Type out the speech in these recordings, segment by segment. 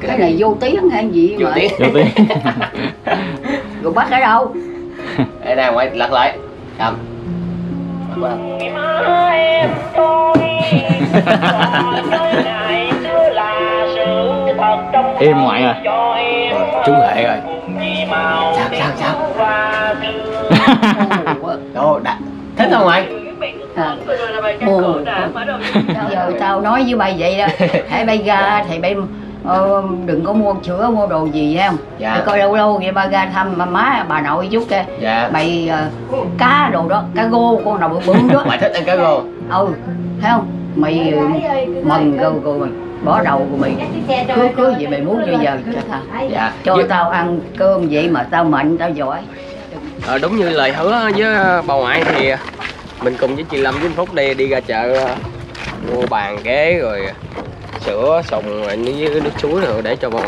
cái này vô tiếng hay gì vô mà tiếng vô tiếng rồi bắt ở đâu? Đây nè ngoài lật lại. Cầm. Im ngoại rồi. Rồi. trúng hệ rồi sao sao sao? Đồ, đã. thích không ngoại à. Ồ, giờ tao nói với mày vậy đó. Hãy bay ra thì bay ờ, đừng có mua sữa mua đồ gì không Dạ. Để coi lâu lâu vậy ba ra thăm má, má bà nội chút kìa dạ. Mày ờ, cá đồ đó cá gô con nào bự bự đó. Ngoại thích ăn cá rô ừ thấy không? Mày ờ, mần rồi rồi mày bỏ đầu của mày. Cứ cứ vậy mày muốn bây giờ cho tao dạ. Cho Với- tao ăn cơm vậy mà tao mạnh tao giỏi. Ờ, đúng như lời hứa với bà ngoại thì mình cùng với chị Lâm với Phúc đi đi ra chợ mua bàn ghế rồi sữa rồi với nước chuối rồi để cho bà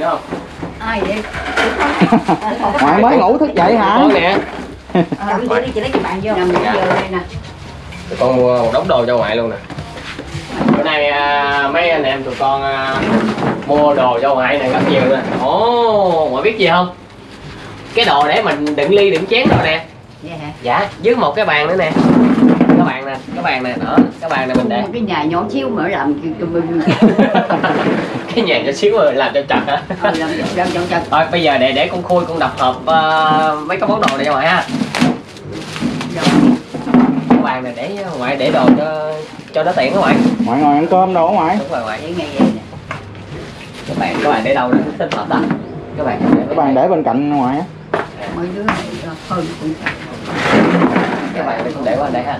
đó không? ai vậy? Ngoại mới ngủ thức dậy hả? Có nè đi đi chị lấy cái bàn vô nằm Dạ. đây nè. Tụi con mua một đống đồ cho ngoại luôn nè. Bữa nay à, mấy anh em tụi con à, mua đồ cho ngoại này rất nhiều nè ồ ngoại biết gì không? Cái đồ để mình đựng ly đựng chén rồi nè. Hả? Dạ với một cái bàn nữa nè. Cái bàn nè cái bàn nè đó cái bàn này mình để cái nhà nhỏ xíu mà làm cái cái mình. Cái nhà cho xíu rồi làm cho chặt hả? Ờ, làm làm chọn chặt thôi bây giờ để để con khui con đập hộp ờ, mấy cái món đồ này cho ngoại ha. Cái bàn này để ngoại để đồ cho cho nó tiện các ngoại ngoại ngồi ăn cơm đâu ngoại? Đúng rồi ngoại. Vậy ngay vậy nè. Các bạn các bạn để đâu đó thích hợp ta các bạn để cái bàn để bên cạnh ngoại á? Mấy đứa này nó hơn cũng các bạn để để qua đây ha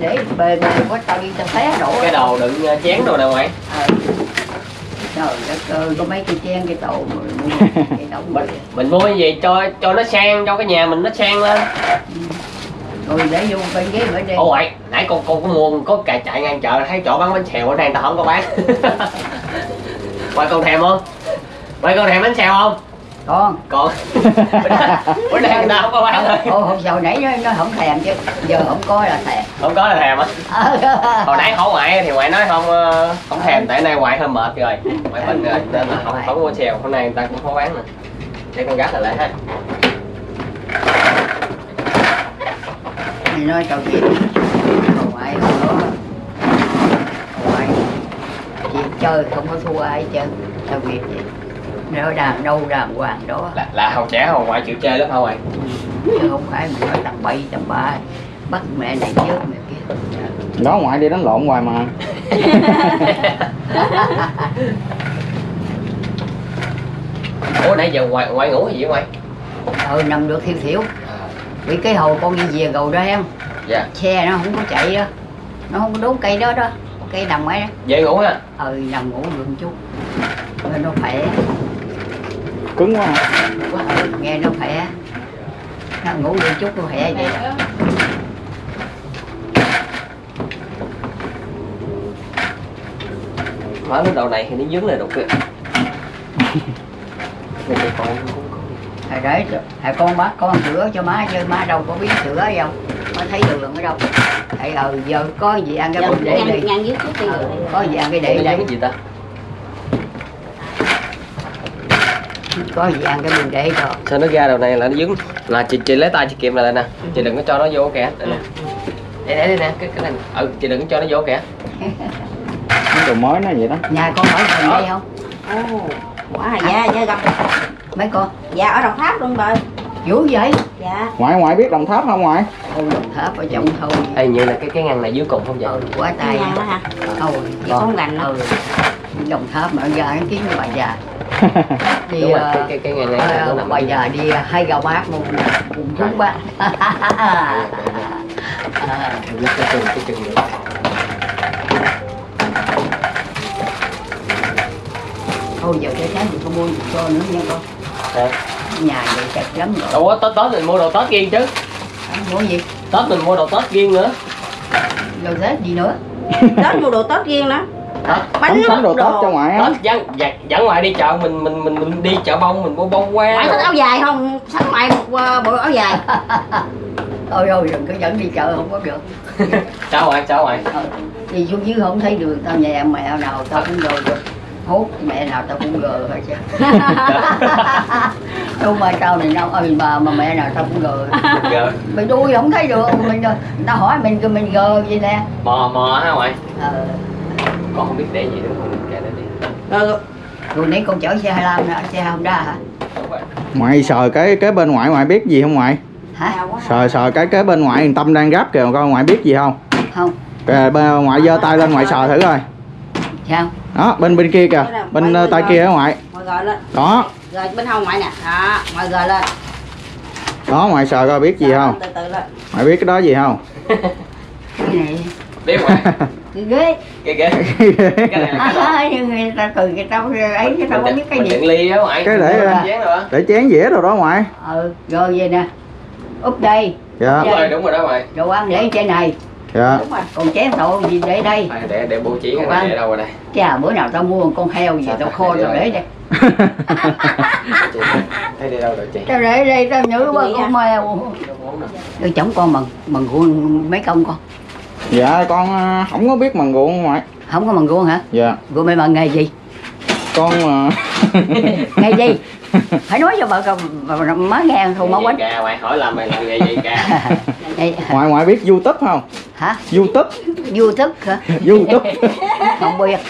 để bề bề quá tao đi tao té đổ. Cái đồ đựng ờ, chén đồ nè ngoại Ờ. trời đất ơi có mấy cái chen cái tàu mình, mình mua cái gì? Cho cho nó sang cho cái nhà mình nó sang lên. Rồi để vô bên ghế ở đây ô ngoại nãy con con có mua có cà chạy ngang chợ thấy chỗ bán bánh xèo ở đây người ta không có bán. Ngoại con thèm không? Ngoại con thèm bánh xèo không con. Còn bữa nay người ta không có bán thôi Ồ, hôm sau nãy nó, nó không thèm chứ. Giờ không có là thèm. Không có là thèm á. Hồi nãy hỏi ngoại thì ngoại nói không ờ, không thèm. Tại nay ngoại hơi mệt rồi. Ngoại bệnh rồi nên là không không mua xèo hôm nay người ta cũng không bán nữa để con gắt lại lại ha. Thì nói tao chuyện ai không có. Chơi không có thua ai hết trơn. Tao việc vậy nó đàng đâu đàng hoàng đó. Là, là hồi trẻ hồi ngoại chịu chơi lắm hả ngoại chứ không phải mình nói tầm bậy tầm bạ bắt mẹ này chứ mẹ kia. Đó ngoại đi đánh lộn hoài mà. Ủa nãy giờ ngoại ngoại ngủ gì vậy ngoại? Ừ nằm được thiểu thiểu. Bị cái hồi con đi về gầu đó em? Dạ. Xe nó không có chạy đó nó không có đốn cây đó đó. Cây nằm ấy đó. Dễ ngủ ha ừ nằm ngủ được một chút. Rồi nó khỏe cứng quá. Hả nghe nó khỏe. Nó ngủ được chút nó khỏe vậy. Mở cái đầu này thì nó dướng lại đầu kia Này thì con cũng có Hồi đấy hồi con bác con sữa cho má chứ má đâu có biết sữa đâu. Má thấy đường ở đâu. Thầy ừ giờ có gì ăn cái bụng để đi. ừ, có gì ăn cái để để đây? cái gì ta có gì ăn cái bụng để cho. Sao nó ra đầu này là nó dướng là chị chị lấy tay chị kìm lại nè. Chị đừng có cho nó vô kìa. Đây nè. Để để đây nè. Cái cái này ừ chị đừng có cho nó vô kìa. Cái đồ mới nó vậy đó. Nhà con ở gần đây không? Ồ quá dạ dạ gặp mấy con? Dạ ở đồng tháp luôn rồi. Dữ vậy? Dạ. Ngoại ngoại biết đồng tháp không ngoại? Đồng tháp ở trong thôi Ê, như là cái cái ngăn này dưới cùng không vậy? Ừ, quá tay đó hả? Ôi dạ không gành ừ đồng tháp mà giờ cái kiến bà già. Đi đúng rồi ờ, cái cái cái ngăn này nằm bà già đi ờ, hai gạo bát luôn cùng chúng bác À, Lắc cái chân cái chân nữa thôi giờ cái sáng thì con mua giùm cho nữa nha con Hả? nhà vậy chặt lắm rồi. Ủa Tết Tết mình mua đồ Tết riêng chứ. Không mua gì? Tết mình mua đồ Tết riêng nữa. Rồi Tết gì nữa? Tết mua đồ tết riêng đó Tết bánh sắm sắm đồ. tết cho ngoại á. Dẫn, dẫn, dẫn ngoại đi chợ mình mình mình, mình đi chợ bông mình mua bông ngoại hoa thích áo dài không? Sẵn ngoại một bộ áo dài. Thôi thôi đừng có dẫn đi chợ không có được. Sao ngoại sao ngoại. Ờ, đi xuống dưới không thấy đường tao nhà mẹ nào tao cũng gờ được. Hốt mẹ nào tao cũng gờ hết chứ đúng mà tao này đâu ơi mà mà mẹ nào tao cũng gờ. Mình đuôi không thấy được mình người ta hỏi mình mình gờ vậy nè. Mò mò hả ngoại? Ờ con không biết để gì nữa con kệ nó đi. Rồi rồi. Nãy con chở xe 25 nè xe Honda hả? Ngoại sờ cái cái bên ngoại ngoại biết gì không ngoại? Hả? Sờ sờ cái cái bên ngoại tâm đang gấp kìa coi ngoại biết gì không? Không. Kìa, bên ngoại giơ tay lên ngoại sờ thử coi. Sao đó bên bên kia kìa bên ờ, tay kia á ngoại. Đó. Gờ bên hông ngoại nè. Đó ngoài gờ lên. Đó ngoại sờ coi biết gì không? từ từ lên. Ngoại biết cái đó gì không? Biết ngoại cái ghế cái ghế cái đồ à, nhưng người ta cười người ta ấy người ta không biết cái gì. ly á ngoại Cái để- chén rồi để chén dĩa rồi đó ngoại. Ừ rồi vậy nè. Úp đây. Dạ. Đúng rồi đúng rồi đó ngoại. Đồ ăn để trên này. Dạ. Đúng rồi còn chén đồ gì để đây? À, để để bố trí cái này để đâu rồi đây? Chà bữa nào tao mua một con heo gì tao kho đây? để đây. Chị, thấy đi đâu rồi chị? Tao để đây tao nhớ qua con à? heo. Tôi chống con bằng bằng ruộng mấy công con dạ con ờ, không có biết mần ruộng ngoại không có bằng ruộng hả? Dạ. Ruộng mày bằng nghề gì? Con mà nghề gì? Phải nói cho vợ con má nghe thôi má Nghề quánh gà ngoại hỏi làm mày làm nghề gì Đây, ngoại ngoại biết youtube không? Hả? Youtube. Youtube hả? Youtube. Không biết.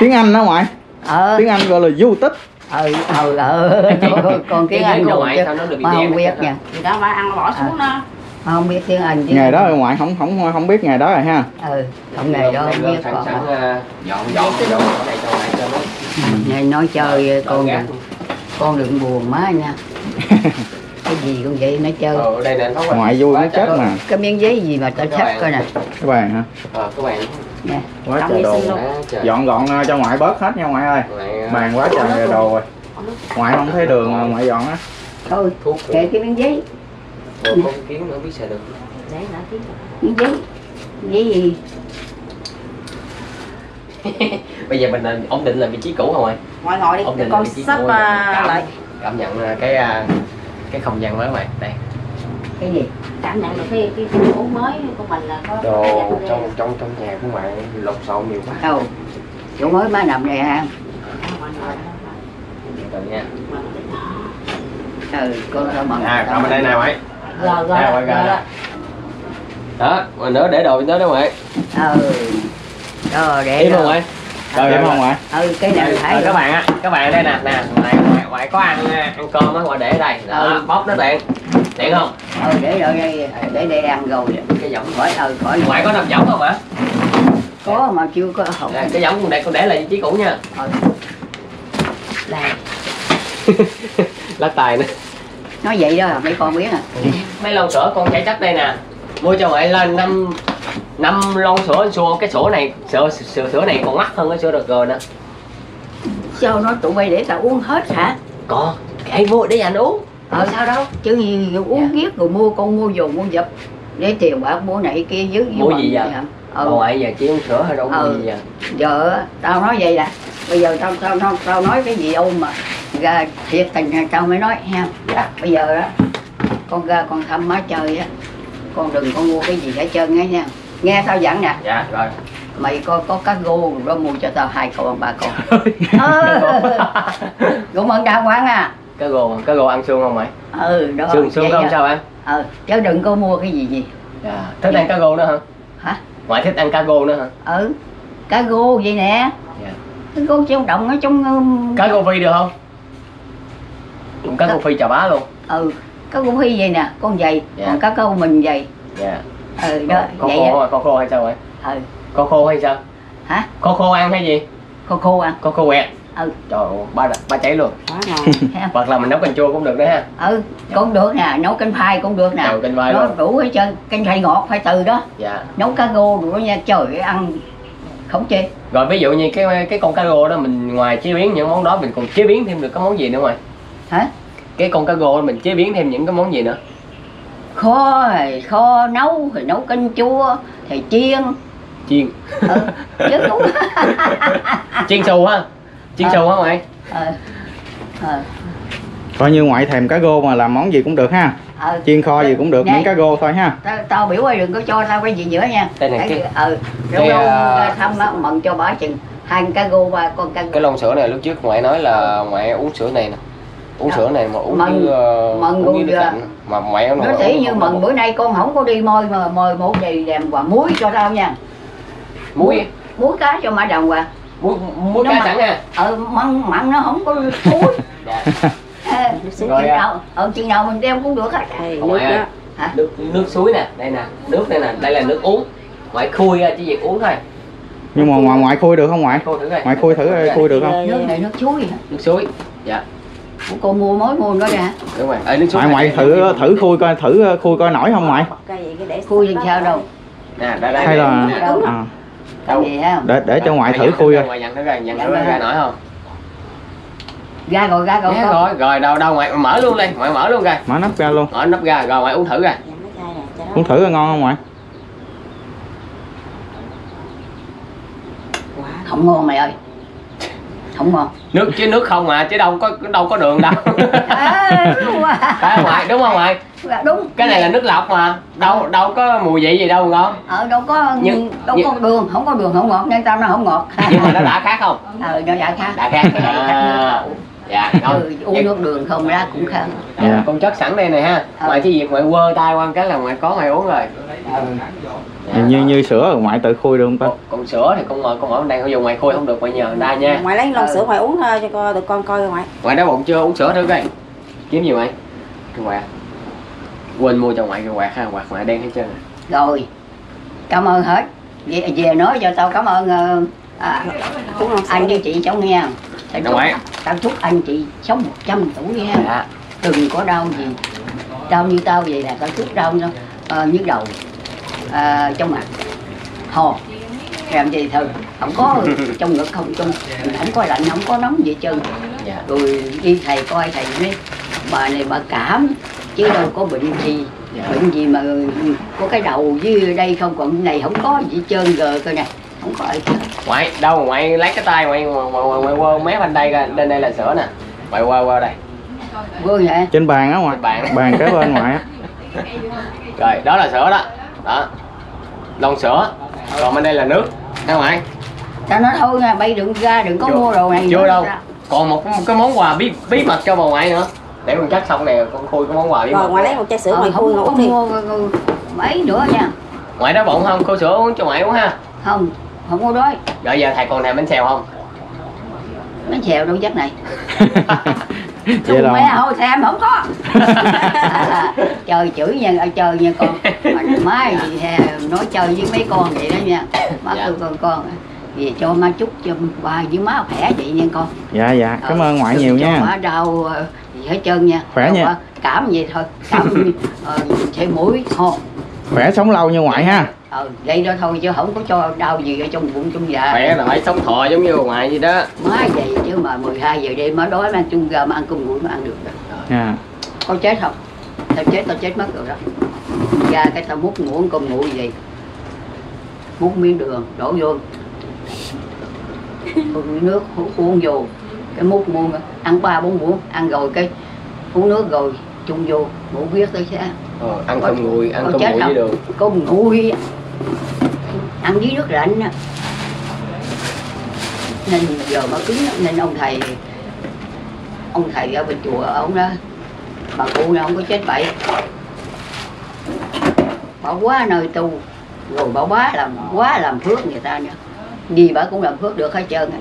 Tiếng anh đó ngoại? Ờ. Tiếng anh gọi là youtube. Ờ ờ ờ con, con tiếng anh rồi sao nó được đen không biết nha. Thì đó mà ăn bỏ xuống đó. má không biết tiếng anh chứ. Ngày đó ngoại không không không biết ngày đó rồi ha. Ừ không nghề đó không biết sẵn à, dọn dọn dọn ở đây cho ngoại cho nó. Này nói chơi con đừng con đừng buồn má nha. Cái gì cũng vậy nó chơi. Ờ ở đây ơi. ngoại vui nó chết mà. Cái miếng giấy gì mà tao bạn. coi nè. Các bạn hả? Ờ các bạn nè quá trời đồ. dọn gọn ờ, cho ngoại bớt hết nha ngoại ơi. Ngoại, à, bàn quá trời đồ rồi. Ngoại không thấy đường mà ngoại dọn á. Thôi kệ cái miếng giấy Ồ, con kiến nữa biết xài được. Tí miếng giấy giấy gì? Bây giờ mình à, ổn định là vị trí cũ không ngoại ngoài ngồi đi. Ổn định con vị trí sắp cũ à, cảm, lại. cảm nhận à, cái à, cái không gian mới ngoại đây. Cái gì? Cảm nhận được cái cái cái chỗ mới của mình là có đồ trong trong trong nhà của ngoại lộn xộn nhiều quá. Đâu? Chỗ mới má nằm này ha rồi nha. Ừ con bằng à cầm bên đây nè ngoại Gờ lên. nè. đó mình nữa để đồ bên đó đó ngoại ừ. Đó để im không ngoại rồi rồi không rồi. Ngoại ừ cái này Rồi, rồi các bạn á các bạn đây nè nè ngoại ngoại, ngoại có ăn à, ăn cơm á ngoại để ở đây. Đó Ừ. bóc nó tiện tiện không? Ừ để ở đây để đây ăn rồi. Cái giọng khỏi ừ khỏi ngoại có nằm giống không hả? Có mà chưa có học Đây, cái giống con để con để lại vị trí cũ nha. Ừ. đây lắc tài nữa nói vậy đó mấy con biết à. Mấy lon sữa con chảy chắc đây nè. Mua cho ngoại lên năm năm lon sữa xua. Cái sữa này sữa sữa, sữa này còn mắc hơn cái sữa đợt rồi nữa sao nó tụi bay để tao uống hết hả? Còn anh mua để anh uống. Ờ sao đâu? Chứ gì uống Dạ. giết rồi mua con mua dồn mua dập để tiền bạc mua này kia dưới Mua gì vậy? hả? ừ. ừ ngoại giờ chỉ uống sữa hay đâu Ừ. gì giờ giờ á, tao nói vậy là bây giờ tao tao tao, tao nói cái gì đâu mà ra thiệt tình tao mới nói ha dạ bây giờ đó con ra con thăm má chơi á con đừng có mua cái gì hết trơn nghe nha. Nghe tao dặn nè? Dạ rồi. Mày có có cá gô đó mua cho tao hai con ba con. Ờ. Cũng ơn đàng hoàng à. Cái gồ cái gồ ăn xương không mày? Ừ đó xương xương không sao em? Ừ chứ đừng có mua cái gì gì. Dạ. thích ăn cá gô nữa hả? Hả? Ngoại thích ăn cá gô nữa hả? Ừ cá gô vậy nè. Dạ. cá gô trong động ở trong cá gô phi được không Cũng cá gô phi chà bá luôn. Ừ cá gô phi vậy nè con dày Dạ. còn cá gô mình dày dạ. Ừ đó con vậy khô á. à? con khô hay sao vậy? Ừ. Con khô hay sao? Hả? Con khô ăn hay gì? Khô khô ăn. Con khô quẹt. Ừ. Trời ơi ba ba cháy luôn. Quá ngon. hoặc là mình nấu canh chua cũng được đấy ha. Ừ cũng được nè nấu canh phai cũng được nè. Trời, canh phai nó đủ hết trơn canh phai ngọt phải từ đó. Dạ. Nấu cá gô đủ nha trời ăn không chê. Rồi ví dụ như cái cái con cá rô đó mình ngoài chế biến những món đó mình còn chế biến thêm được cái món gì nữa ngoài hả? Cái con cá rô mình chế biến thêm những cái món gì nữa? Kho rồi kho nấu rồi nấu canh chua thì chiên. Chiên. Ừ chứ cũng chiên xù ha chiên Ờ. xù hả ngoại? Ờ. Ờ. Coi như ngoại thèm cá gô mà làm món gì cũng được ha. Ờ. Chiên kho gì cũng được miếng cá rô thôi ha. Tao, tao biểu ơi đừng có cho tao cái gì nữa nha. Đây này, Cái- ừ lâu à, thăm á mận cho bà chừng. Hai con cá gô ba con cá cái lon sữa này lúc trước ngoại nói là ngoại uống sữa này nè uống sữa này mà uống Mần- với, uh, mần uống gù nước dừa. lạnh mà ngoại nó chỉ như mận bữa nay con không có đi môi mà mời một đầy đèm quả muối cho tao nha. Muối? Muối cá cho mã đồng quà. Muối muối Nó cá mặn. sẵn nha. ờ mặn mặn nó không có muối. Dạ. Ờ, chừng Rồi, à. nào ờ chừng nào mình đeo cũng được hết. Nước đó. Hả? nước nước suối nè đây nè nước đây nè đây là nước uống. Ngoại khui ra chỉ việc uống thôi. Nhưng mà ngoài ngoại khui. được không ngoại khui thử coi. Ngoại khui thử coi khui được không? Nước này nước suối hả? nước suối dạ Ủa, con mua mối mua đó nè đúng rồi Ê, nước ngoại này- thử thử khui coi thử khui coi nổi không ngoại? Cây vậy cái để Khui làm sao đâu. nè đây đây hay là à, đâu? Để để cho ngoại thử khui coi, ngoại nhận thử coi nhận thử Nhận coi ra. nổi không? Ra rồi ra rồi Dạ con. rồi rồi đâu đâu ngoại mở luôn đây ngoại mở luôn coi. Mở nắp ra luôn. Mở nắp ra rồi ngoại uống thử nó uống thử coi ngon không ngoại? Quá không ngon mày ơi không ngon. Nước chứ nước không mà chứ đâu có đâu có đường đâu. À, đúng rồi. phải không ngoại đúng không ngoại Dạ, đúng. Cái này là nước lọc mà. Đâu đâu có mùi vị gì đâu ngon. Ờ đâu có Nhưng- đâu nhưng- có đường không có đường không ngọt nên tao nó không ngọt. Nhưng mà nó đã khác không? Ờ nó đã khác. Đã khác. À, dạ không ừ, uống nước đường không ra cũng khác. Dạ, con chất sẵn đây này ha. Ờ. ngoại chỉ việc ngoại quơ tay qua một cái là ngoại có ngoại uống rồi. Ừ. Dạ. như như sữa rồi ngoại tự khui được không ta? Còn, còn sữa thì con mời con ở bên đây không dùng ngoại khui không được ngoại nhờ người ta nha. Ngoại lấy lon Ừ. sữa ngoại uống thôi cho con tụi con coi ngoại ngoại đói bụng chưa uống sữa thử coi. Kiếm gì ngoại cái quạt. Quên mua cho ngoại cái quạt ha quạt ngoại đen hết trơn à. rồi. Cảm ơn hết. Về, về nói cho tao cảm ơn ờ, à, anh đi với chị cháu nghe. Tao Đâu chúc, ngoại. tao chúc anh chị sống 100 tuổi nha dạ. Đừng có đau gì. Đau như tao vậy là tao chút đau nó uh, nhức đầu à, trong mặt. Ho làm gì thôi không có trong ngực không trong không có lạnh không có nóng gì trơn. Dạ. Rồi đi thầy coi thầy nói bà này bà cảm chứ đâu có bệnh gì. Dạ. bệnh gì mà có cái đầu dưới đây không còn cái này không có gì trơn rồi coi nè. Không có ai hết. ngoại đâu ngoại lấy cái tay ngoại ngoại ngoại, ngoại quơ mép bên đây coi bên đây là sữa nè. Ngoại quơ qua đây. Vương hả? Trên bàn á ngoại. Bàn. bàn kế bên ngoại á. Rồi đó là sữa đó đó. Lon sữa. Còn bên đây là nước. Đó ngoại tao nói thôi nha bay đừng ra đừng có Chưa. mua đồ này chưa đâu? Ra. còn một cái món quà bí bí mật cho bà ngoại nữa. Để con chắc xong này con khui cái món quà bí rồi mật. ngoại lấy một chai sữa Ờ, không khui uống đi. mấy nữa nha. Ngoại đói bụng không? Khui sữa uống cho ngoại uống ha. Không không có đói. Rồi giờ thầy còn thèm bánh xèo không? Bánh xèo đâu chắc này vậy Chung mẹ hồi thèm không có. Chơi chửi nha ờ, chơi nha con. Má nói chơi với mấy con vậy đó nha. Má Dạ. kêu con con vì cho má chúc cho ba với má khỏe vậy nha con. Dạ dạ. Cảm Ờ, ơn ngoại nhiều nha. má đau ờ, gì hết trơn nha. Khỏe Đau nha. cảm vậy thôi. Cảm ờ, thêm mũi ho khỏe sống lâu như ngoại ha. Ờ vậy đó thôi chứ không có cho đau gì ở trong bụng trong dạ khỏe là phải sống thọ giống như bà ngoại gì đó. Má vậy chứ mà 12 giờ đêm má đói má ăn chung gà má ăn cơm nguội má ăn được rồi. Dạ có chết không? Tao chết tao chết mất rồi đó. Ra cái tao múc muỗng cơm nguội vậy. Múc miếng đường đổ vô. Uống nước uống vô. Cái múc muỗng ăn ba bốn muỗng ăn rồi cái uống nước rồi chung vô ngủ viết tới sáng ờ, ăn cơm nguội ăn cơm nguội với đường. Cơm nguội. Ăn với nước lạnh á. Nên giờ mà cứng nên ông thầy ông thầy ở bên chùa ông đó bà cụ này không có chết bậy. Bà quá nơi tu rồi bà quá làm quá làm phước người ta nữa. Gì bà cũng làm phước được hết trơn á.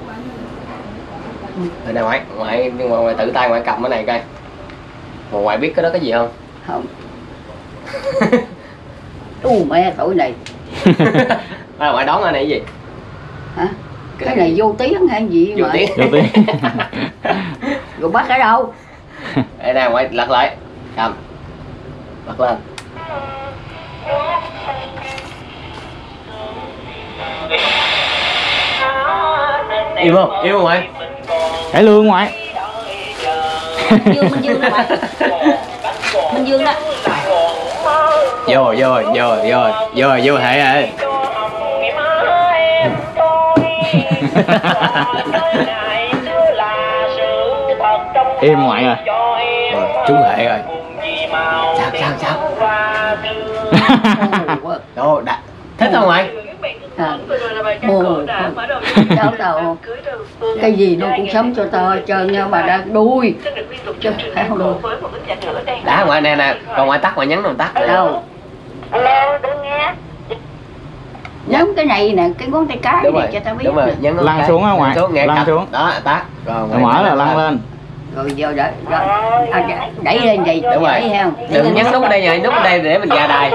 Rồi nè ngoại ngoại nhưng mà ngoại tự tay ngoại cầm cái này coi. Mà ngoại biết cái đó cái gì không? Không u mẹ tuổi này. À, ngoại đón cái này cái gì? Hả? Cái này vô tiếng hay gì vô mà tiếng. Vô tiếng. Rồi bắt ở đâu? Đây nè ngoại lật lại. Cầm. Lật lên. Yêu không? Yêu không ngoại cải lương ngoại dương minh dương đó ngoại minh dương đó vô rồi, vô rồi, vô rồi, vô rồi, vô rồi, vô hệ rồi im ngoại rồi. Rồi trúng hệ rồi sao sao sao Đồ, đã, thích không ngoại À. Ồ, Ồ, cháu tao cái gì nó cũng sống cho tao trơn nha mà đã đuôi. Chứ phải không được. đã ngoại nè nè. Còn ngoại tắt ngoại nhắn đồng tắt. Đâu Alo, đừng nghe. nhấn cái này nè cái ngón tay cái đúng này rồi. cho tao biết đúng rồi nè. nhấn Lăn xuống á ngoại, Lăn xuống đó tắt. Rồi Rồi mở là lăn lên. Rồi giờ đẩy, đẩy, à, đẩy lên vậy đúng rồi. Đẩy không đừng nhấn nút ở đây nhỉ nút ở đây để mình ra đài.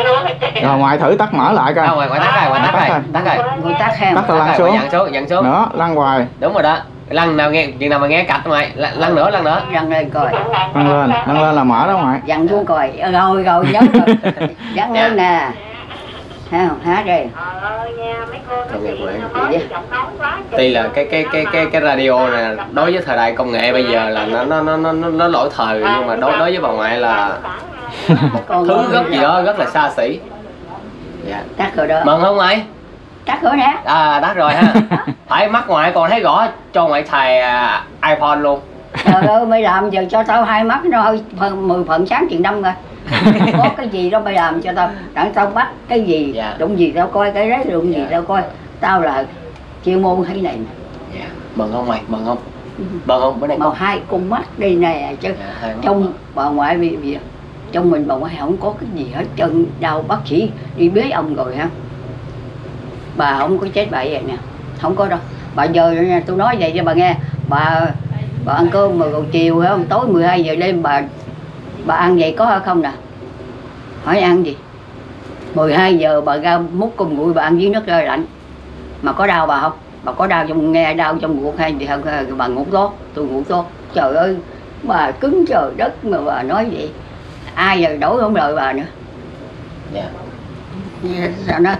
Rồi ngoại thử tắt mở lại coi. Ngoại ngoại tắt rồi ngoại tắt Tắt rồi. rồi. tắt rồi. Tắt rồi. lăn Tắt xuống. rồi, dặn xuống dặn xuống. Nữa lăn hoài. Đúng rồi đó lăn nào nghe chuyện nào mà nghe cạch lăn lăn nữa lăn nữa. Dặn lên coi. Lăn lên lăn lên là mở đó ngoại dặn xuống coi. Rồi rồi nhấn rồi. Dặn lên nè. Thấy không? Hát đi Công nghệ của em. tuy là cái cái cái cái cái radio này đối với thời đại công nghệ bây giờ là nó nó nó nó nó, lỗi thời nhưng mà đối đối với bà ngoại là thứ rất gì đó rất là xa xỉ. Dạ. Tắt rồi đó. Mừng không ngoại tắt rồi nè à đắt rồi ha. Phải mắt ngoại còn thấy rõ cho ngoại xài à, iphone luôn. Trời ơi mày làm giờ cho tao hai mắt nó hơi phần mười phần sáng chừng năm rồi. Có cái gì đó mày làm cho tao. Đặng tao bắt cái gì? Dạ. đụng gì tao coi cái đấy đụng gì Dạ. tao coi. Tao là chuyên môn hay này dạ. Mừng không ngoại mừng không? Mừng không? Bữa nay mà con hai con mắt đây nè chứ Dạ, mắt. trong bà ngoại bị bị trong mình bà ngoại không có cái gì hết chân đau bác sĩ đi bế ông rồi ha bà không có chết bậy vậy nè. Không có đâu. Bà giờ nha tôi nói vậy cho bà nghe. Bà bà ăn cơm mà rồi chiều không? Tối 12 giờ đêm bà bà ăn vậy có hay không nè? Hỏi ăn gì? 12 giờ bà ra múc con nguội bà ăn dưới nước rơi lạnh. Mà có đau bà không? Bà có đau trong nghe đau trong ruột hay gì không? Bà ngủ tốt? Tôi ngủ tốt. Trời ơi bà cứng trời đất mà bà nói vậy. Ai giờ đổi không đợi bà nữa? Dạ. Sao nó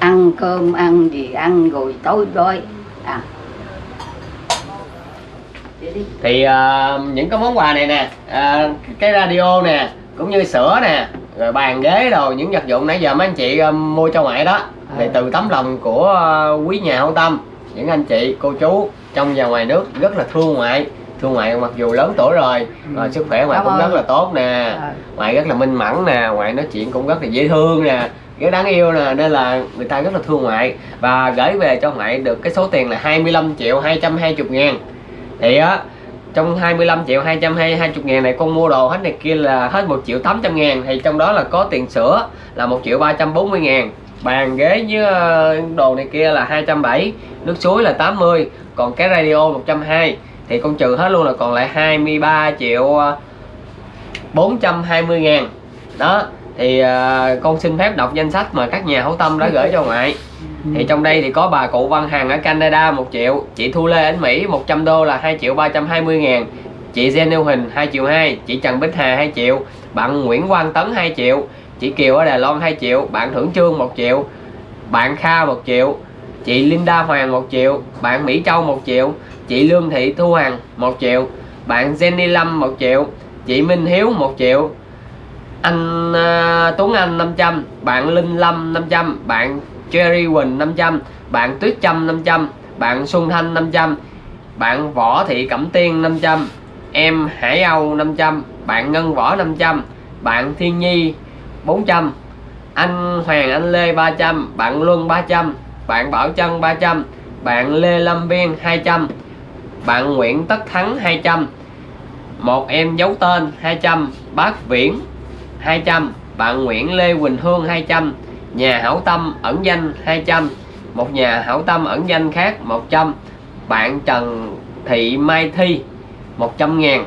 ăn cơm ăn gì ăn rồi tối đói. À. Thì à, những cái món quà này nè à, cái radio nè cũng như sữa nè rồi bàn ghế đồ những vật dụng nãy giờ mấy anh chị à, mua cho ngoại đó. Thì từ tấm lòng của à, quý nhà hảo tâm những anh chị cô chú trong và ngoài nước rất là thương ngoại. Thương ngoại mặc dù lớn tuổi rồi rồi sức khỏe ngoại cũng ơn. rất là tốt nè Ờ. ngoại rất là minh mẫn nè ngoại nói chuyện cũng rất là dễ thương nè rất đáng yêu nè, nên là người ta rất là thương ngoại. Và gửi về cho ngoại được cái số tiền là 25 triệu 220 ngàn. Thì á, trong 25 triệu 220 ngàn này, con mua đồ hết này kia là hết 1 triệu 800 ngàn. Thì trong đó là có tiền sữa là 1 triệu 340 ngàn. Bàn ghế với ờ, đồ này kia là 270 nước suối là 80 còn cái radio 120 thì con trừ hết luôn là còn lại 23 triệu ờ, 420 ngàn. Đó thì uh, con xin phép đọc danh sách mà các nhà hảo tâm đã gửi cho ngoại. Thì trong đây thì có bà cụ Văn Hằng ở Canada 1 triệu chị Thu Lê ở Mỹ 100 đô là 2 triệu 320 ngàn chị Jen Yêu Hình 2 triệu 2 chị Trần Bích Hà 2 triệu bạn Nguyễn Quang Tấn 2 triệu chị Kiều ở Đài Loan 2 triệu bạn Thưởng Trương 1 triệu bạn Kha 1 triệu chị Linda Hoàng 1 triệu bạn Mỹ Châu 1 triệu chị Lương Thị Thu Hằng 1 triệu bạn Jenny Lâm 1 triệu chị Minh Hiếu 1 triệu anh uh, Tuấn Anh 500 bạn Linh Lâm 500 bạn Cherry Quỳnh 500 bạn Tuyết Trâm 500 bạn Xuân Thanh 500 bạn Võ Thị Cẩm Tiên 500 em Hải Âu 500 bạn Ngân Võ 500 bạn Thiên Nhi 400 anh Hoàng Anh Lê 300 bạn Luân 300 bạn Bảo Trân 300 bạn Lê Lâm Viên 200 bạn Nguyễn Tất Thắng 200 một em giấu tên 200 bác Viễn 200 bạn Nguyễn Lê Quỳnh Hương 200 nhà hảo tâm ẩn danh 200 một nhà hảo tâm ẩn danh khác 100 bạn Trần Thị Mai Thi 100 ngàn.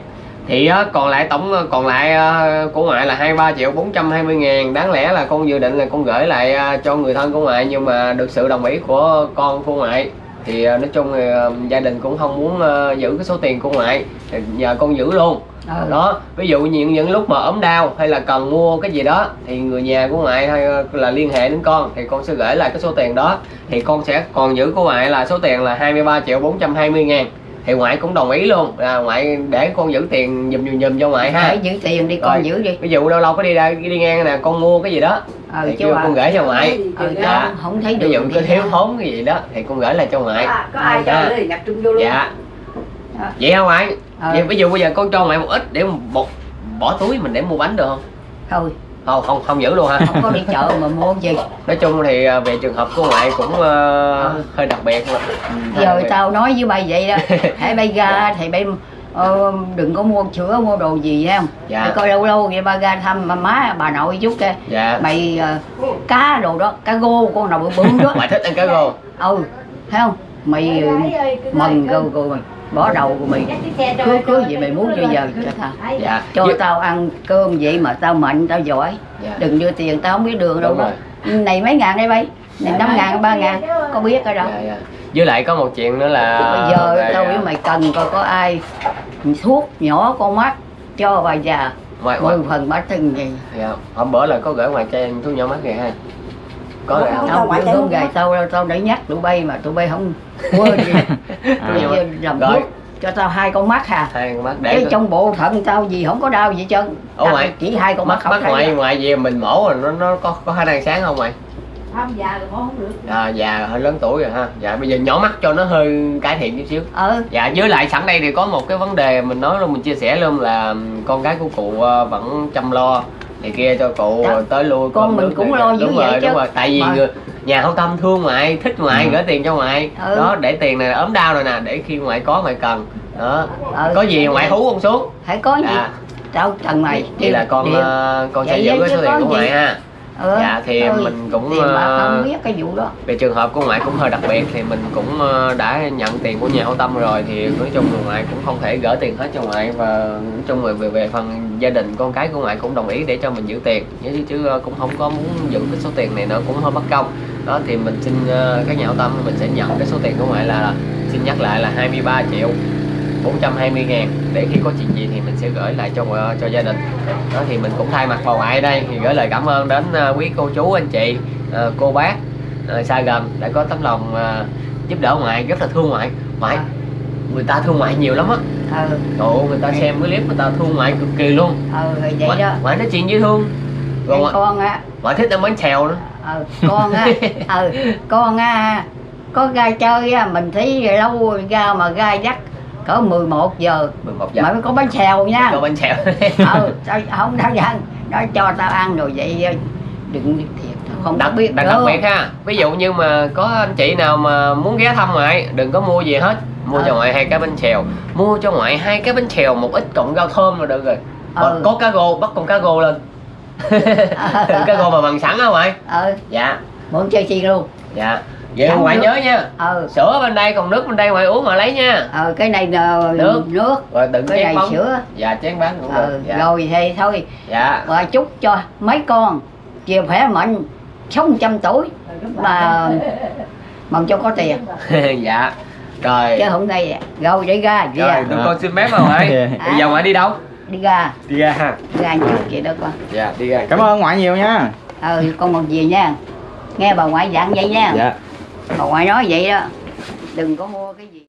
Thì ờ, còn lại tổng ờ, còn lại ờ, của ngoại là 23 triệu 420 ngàn. Đáng lẽ là con dự định là con gửi lại cho người thân của ngoại, nhưng mà được sự đồng ý của con của ngoại thì nói chung thì gia đình cũng không muốn giữ cái số tiền của ngoại. Thì nhờ con giữ luôn. Ừ. đó ví dụ những những lúc mà ốm đau hay là cần mua cái gì đó thì người nhà của ngoại hay là liên hệ đến con thì con sẽ gửi lại cái số tiền đó thì con sẽ còn giữ của ngoại là số tiền là 23 triệu 420 ngàn thì ngoại cũng đồng ý luôn là ngoại để con giữ tiền giùm giùm giùm cho ngoại ha hãy giữ tiền đi con Rồi. giữ đi ví dụ lâu lâu có đi ra đi ngang nè con mua cái gì đó ừ, thì chứ kêu à, con gửi cho ngoại ừ, Dạ. không thấy được ví dụ có thiếu thốn cái gì đó thì con gửi lại cho ngoại có ai cho Dạ. thì nhập trung vô luôn dạ Dạ. vậy hả ngoại Ờ. vậy ví dụ bây giờ con cho ngoại một ít để một bỏ túi mình để mua bánh được không? Thôi. Không không không giữ luôn hả không có đi chợ mà mua gì. Nói chung thì à, về trường hợp của ngoại cũng ờ, Ừ. hơi đặc biệt mà. Hơi giờ đặc biệt. tao nói với bay vậy đó. Hãy bay ra thì bay ờ, đừng có mua sữa mua đồ gì nha Dạ. Để coi lâu lâu vậy ba ra thăm mà má bà nội chút kìa. Dạ. Mày ờ, cá đồ đó cá gô con nào bự bự đó. Ngoại thích ăn cá rô ừ thấy không? Mày rồi rồi mày bỏ đầu của mày. Cứ cứ gì mày muốn cho giờ cho tao. Dạ cho Với- tao ăn cơm vậy mà tao mạnh tao giỏi. Dạ. đừng đưa tiền tao không biết đường đâu này mấy ngàn đây bay này năm ngàn ba ngàn có biết ở đâu? Dạ, dạ. với lại có một chuyện nữa là bây giờ về, tao à, với mày cần coi có ai thuốc nhỏ con mắt cho bà già. Ngoại mười phần bát thân gì dạ. hôm bữa là có gửi ngoài cho em thuốc nhỏ mắt kìa ha có không tao cũng không gài tao. đâu tao để nhắc tụi bay mà tụi bay không quên gì. Tụi bay làm Rồi. cho tao hai con mắt hà. Hai con mắt để cái trong bộ thận tao gì không có đau gì trơn. Ủa Tao ngoại, chỉ hai con mắt mắt không mắt đâu. ngoại gì mình mổ rồi nó nó có có khả năng sáng không mày? Không già rồi không được. à, già hơi lớn tuổi rồi ha. Dạ bây giờ nhỏ mắt cho nó hơi cải thiện chút xíu. Ờ dạ với lại sẵn đây thì có một cái vấn đề mình nói luôn mình chia sẻ luôn là con gái của cụ ờ, vẫn chăm lo này kia cho cụ Đó. tới lui Con cơm mình cũng lo dữ đúng vậy rồi chứ. đúng rồi tại vì Mà- người nhà hảo tâm thương ngoại thích ngoại Ừ. gửi tiền cho ngoại. Ừ. đó để tiền này ốm đau rồi nè để khi ngoại có ngoại cần. Đó. Ờ. có gì ngoại hú con xuống. Phải có gì? Dạ. Tao cần mày vậy là con ờ, con sẽ giữ cái số tiền của ngoại ha ờ. dạ, thì thôi, mình cũng, bạc ờ, không biết cái vụ đó. về trường hợp của ngoại cũng hơi đặc biệt thì mình cũng ờ, đã nhận tiền của nhà hảo tâm rồi thì nói chung là ngoại cũng không thể gỡ tiền hết cho ngoại và nói chung là về về phần gia đình con cái của ngoại cũng đồng ý để cho mình giữ tiền. Chứ chứ ờ, cũng không có muốn giữ cái số tiền này nữa cũng hơi bất công. Đó thì mình xin ờ, các nhà hảo tâm mình sẽ nhận cái số tiền của ngoại là xin nhắc lại là 23 triệu 420 ngàn. Để khi có chuyện gì thì mình sẽ gửi lại cho ờ, cho gia đình. Đó thì mình cũng thay mặt bà ngoại đây thì gửi lời cảm ơn đến ờ, quý cô chú anh chị ờ, cô bác xa gần đã có tấm lòng giúp đỡ ngoại rất là thương ngoại. Ngoại À. người ta thương ngoại nhiều lắm á. Trời ơi, người ta xem cái clip người ta thương ngoại cực kỳ luôn. Rồi vậy ngoại, đó. ngoại nói chuyện dễ thương. Rồi ngoại, con á. ngoại thích ăn bánh xèo nữa. Ờ con á. Ờ con á có ra chơi á mình thấy lâu rồi ra mà ra dắt cỡ 11 giờ. 11 giờ. Mà mới có bánh xèo nha. Có bánh xèo. Ờ tao không tao dặn nó cho tao ăn rồi vậy ờ, đừng thiệt không đặc biết đặc, đặc biệt ha ví dụ như mà có anh chị nào mà muốn ghé thăm ngoại đừng có mua gì hết. Mua Ờ. cho ngoại hai cái bánh xèo. Mua cho ngoại hai cái bánh xèo một ít cộng rau thơm là được rồi. Còn có cá rô bắt con cá rô lên. Cá rô mà bằng sẵn á ngoại. Ờ dạ. Muốn chơi chi luôn? Dạ vậy Sẵn ngoại nước. nhớ nha. Ờ sữa bên đây còn nước bên đây ngoại uống mà lấy nha. Ờ cái này là Nước. nước. Rồi đừng cái chén này bóng. sữa. Dạ chén bán cũng ờ được. Dạ. rồi thì thôi. Dạ. Và chúc cho mấy con chiều khỏe mạnh sống trăm tuổi mà mong cho có tiền. Dạ. Rồi. Chứ không đây rồi đi ra đi rồi tụi con xin phép mà ngoại À. bây giờ ngoại đi đâu? Đi ra. Đi ra ha. Đi ra trước vậy đó con. Dạ đi ra cảm ơn ngoại nhiều nha. Ờ con một gì nha. Nghe bà ngoại dặn vậy nha. Dạ bà ngoại nói vậy đó? Đừng có mua cái gì.